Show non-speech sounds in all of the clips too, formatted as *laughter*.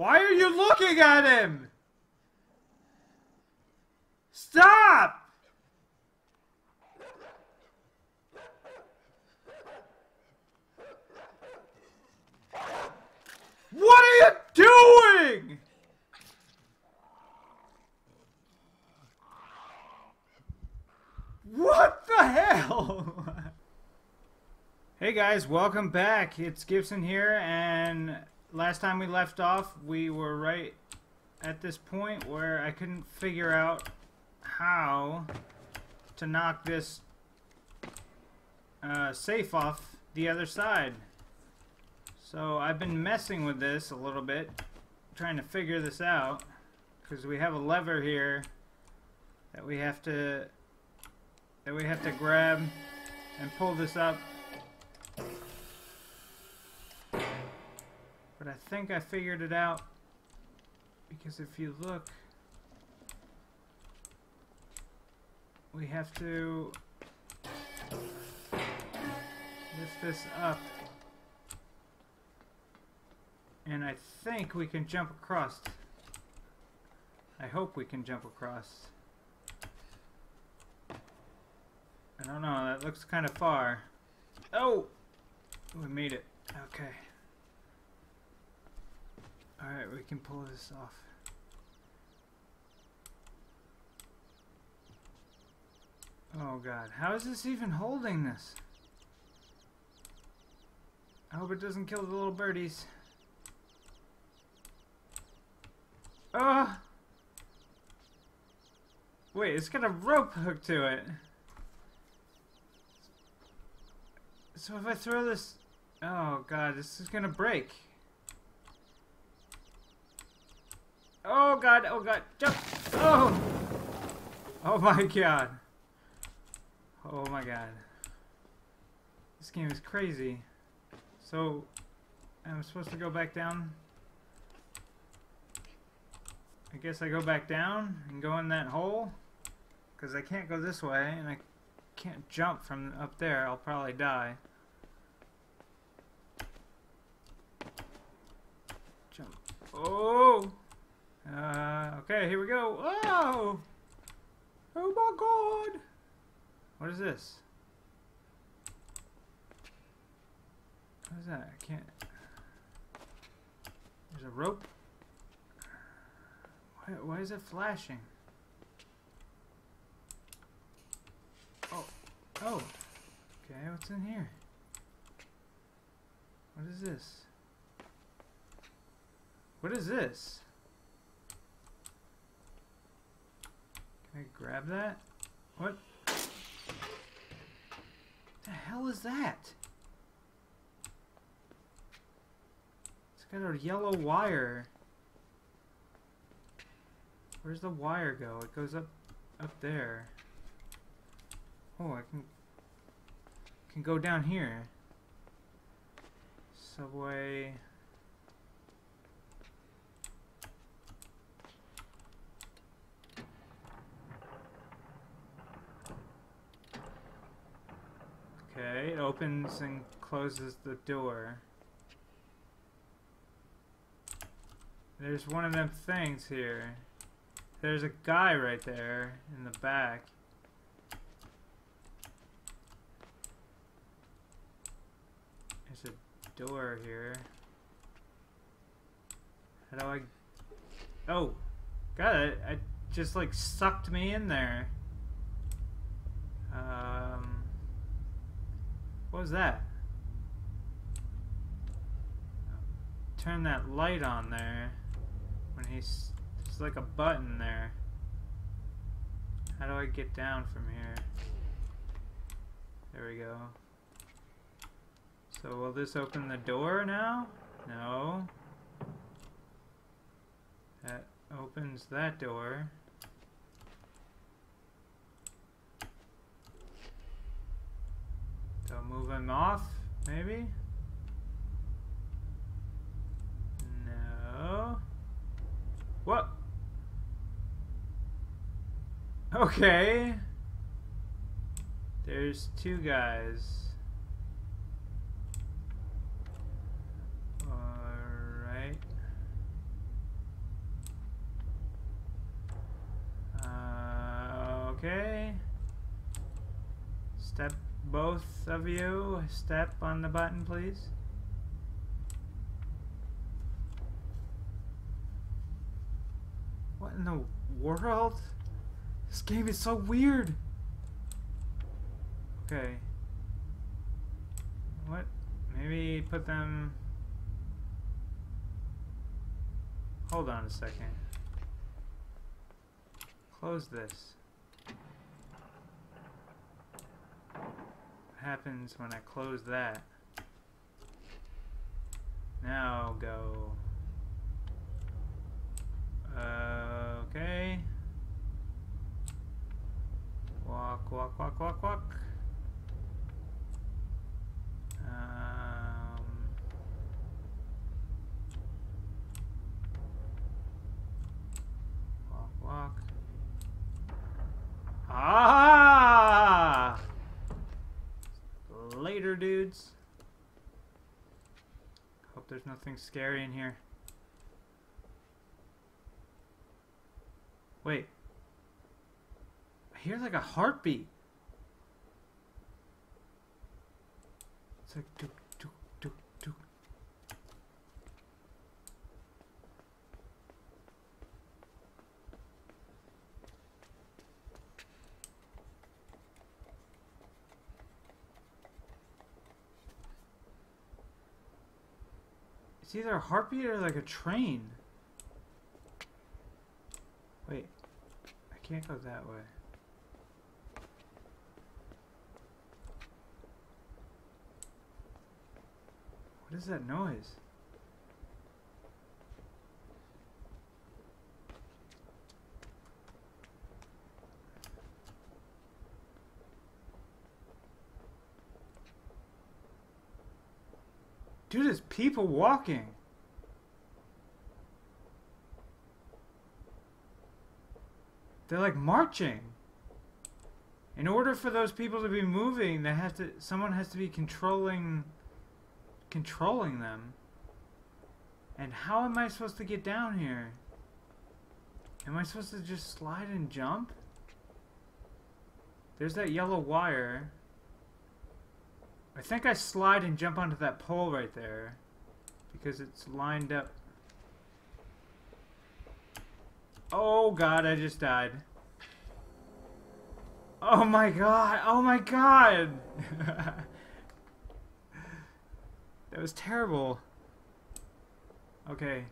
Why are you looking at him? Stop! What are you doing? What the hell? *laughs* hey guys, welcome back. It's Gibson here, and last time we left off, we were right at this point where I couldn't figure out how to knock this uh, safe off the other side. So I've been messing with this a little bit, trying to figure this out, because we have a lever here that we have to that we have to grab and pull this up. But I think I figured it out because if you look we have to lift this up and I think we can jump across. I hope we can jump across. I don't know, that looks kind of far. Oh! We made it. Okay. Alright, we can pull this off. Oh god, how is this even holding this? I hope it doesn't kill the little birdies. Oh! Wait, it's got a rope hooked to it. So if I throw this... Oh god, this is gonna break. Oh god, oh god, jump! Oh! Oh my god. Oh my god. This game is crazy. So, I'm supposed to go back down? I guess I go back down and go in that hole? Because I can't go this way, and I can't jump from up there. I'll probably die. Jump. Oh! Okay, here we go. Oh! Oh my god! What is this? What is that? I can't... There's a rope? Why, why is it flashing? Oh. Oh. Okay, what's in here? What is this? What is this? Can I grab that? What? The hell is that? It's got a yellow wire. Where's the wire go? It goes up up there. Oh, I can can go down here. Subway. Okay, it opens and closes the door. There's one of them things here. There's a guy right there in the back. There's a door here. How do I... Oh! Got it! I just like sucked me in there. What was that? Turn that light on there when he's there's like a button there. How do I get down from here? There we go. So will this open the door now? No. That opens that door. north, maybe? No. What? Okay. There's two guys. Alright. Uh, okay. Step both of you. Step on the button, please. What in the world? This game is so weird. Okay. What? Maybe put them... Hold on a second. Close this. Happens when I close that? Now go. Uh, okay. Walk, walk, walk, walk, walk. Um, walk, walk. Ah! Later, dudes. Hope there's nothing scary in here. Wait. I hear like a heartbeat. It's like It's either a heartbeat or like a train. Wait. I can't go that way. What is that noise? Dude, there's people walking. They're like marching. In order for those people to be moving, they have to someone has to be controlling controlling them. And how am I supposed to get down here? Am I supposed to just slide and jump? There's that yellow wire. I think I slide and jump onto that pole right there. Because it's lined up. Oh god, I just died. Oh my god, oh my god! *laughs* that was terrible. Okay,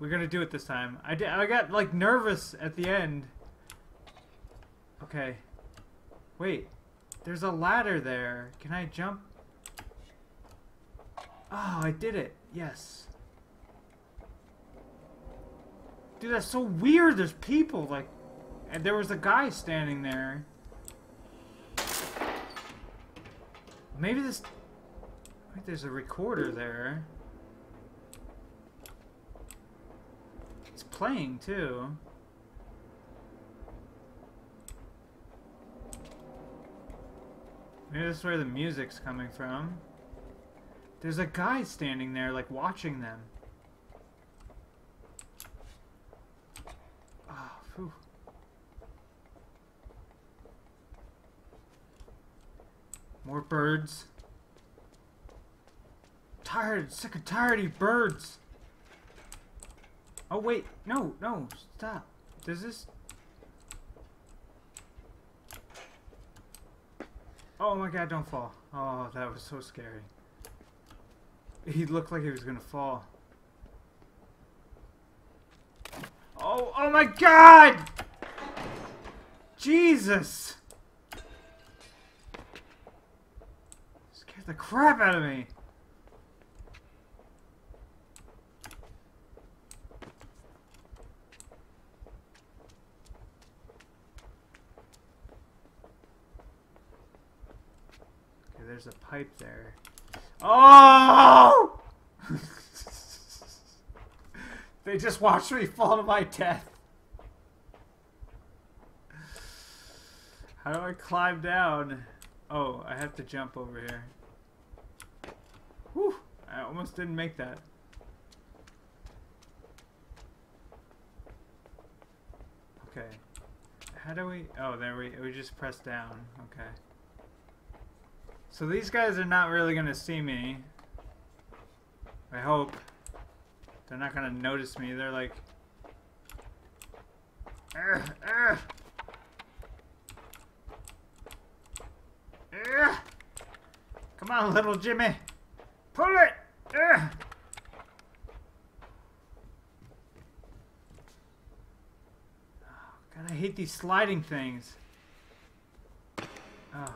we're gonna do it this time. I, did, I got like nervous at the end. Okay. Wait, there's a ladder there. Can I jump? Oh, I did it. Yes. Dude, that's so weird. There's people, like... And there was a guy standing there. Maybe this... Wait, there's a recorder there. It's playing, too. Maybe this is where the music's coming from. There's a guy standing there, like, watching them. Oh, phew. More birds. Tired, sick and tired of birds. Oh, wait. No, no, stop. Does this... Oh my god, don't fall. Oh, that was so scary. He looked like he was gonna fall. Oh, oh my god! Jesus! Scared the crap out of me. Okay, there's a pipe there. Oh! they just watched me fall to my death. How do I climb down? Oh, I have to jump over here. Whew! I almost didn't make that. Okay. How do we... Oh, there we... We just press down. Okay. So these guys are not really going to see me. I hope. They're not going to notice me. They're like... Ugh, ugh. Ugh. Come on, little Jimmy. Pull it! Ugh. Oh, God, I hate these sliding things. Oh.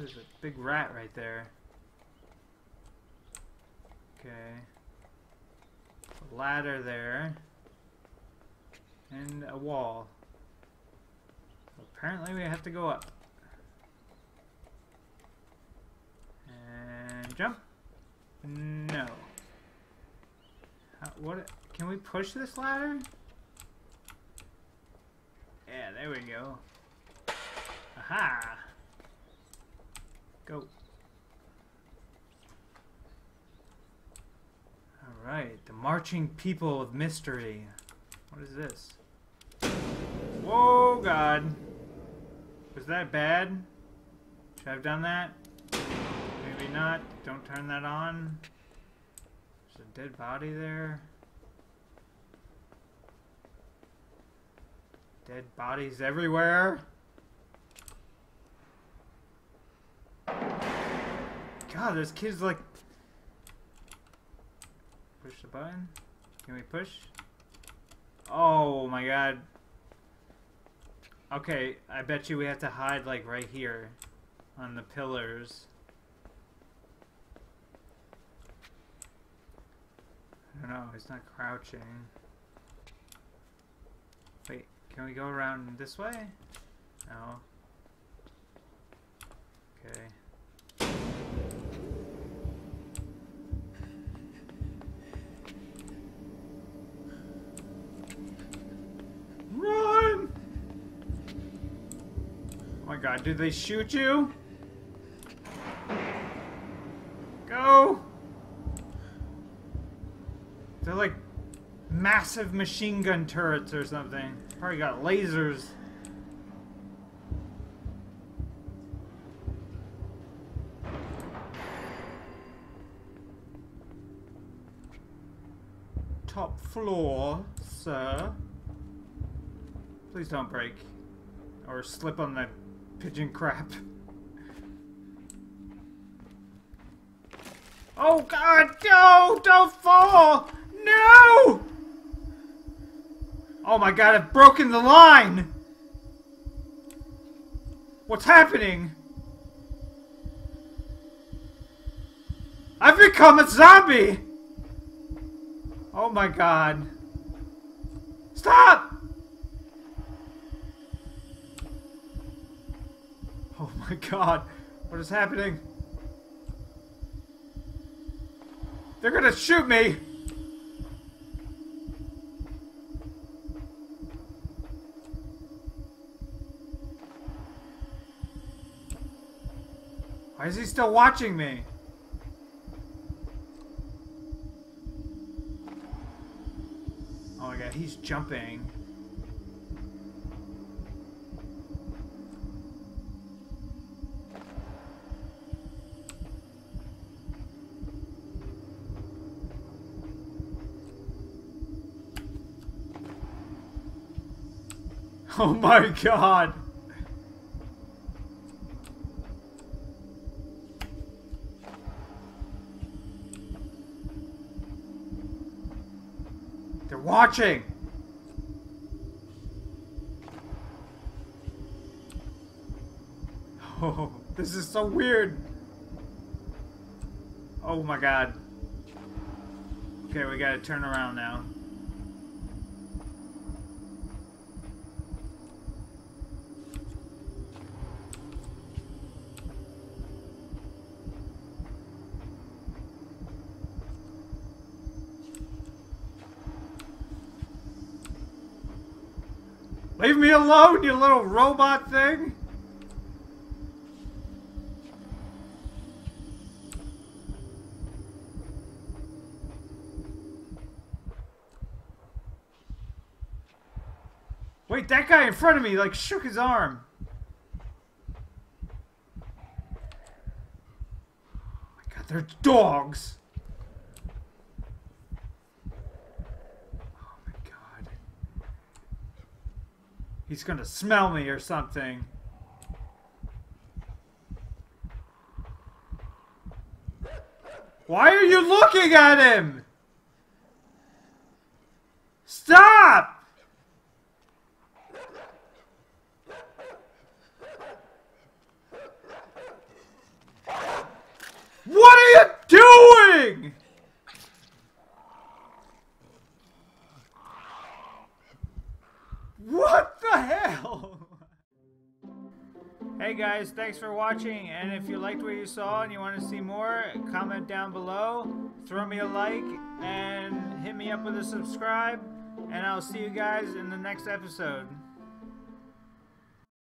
There's a big rat right there. Okay. A ladder there. And a wall. Apparently we have to go up. And jump. No. How, what? Can we push this ladder? Yeah, there we go. Aha! Go. Alright, the marching people of mystery. What is this? Whoa, God. Was that bad? Should I have done that? Maybe not. Don't turn that on. There's a dead body there. Dead bodies everywhere. God, those kids like... Push the button? Can we push? Oh my god. Okay, I bet you we have to hide like right here on the pillars. I don't know, he's not crouching. Wait, can we go around this way? No. Okay. God, did they shoot you? Go! They're like massive machine gun turrets or something. Probably got lasers. Top floor, sir. Please don't break. Or slip on that pigeon crap. Oh god, no! Don't fall! No! Oh my god, I've broken the line! What's happening? I've become a zombie! Oh my god. Stop! Oh my god. What is happening? They're gonna shoot me! Why is he still watching me? Oh my god, he's jumping. *laughs* Oh my god! They're watching! *laughs* Oh, this is so weird! Oh my god. Okay, we gotta turn around now. Leave me alone, you little robot thing! Wait, that guy in front of me like shook his arm. Oh my god, they're dogs. Oh my god. He's gonna smell me or something. Why are you looking at him? Stop! What are you doing? What the hell? Hey guys, thanks for watching, and if you liked what you saw and you want to see more, comment down below, throw me a like, and hit me up with a subscribe, and I'll see you guys in the next episode.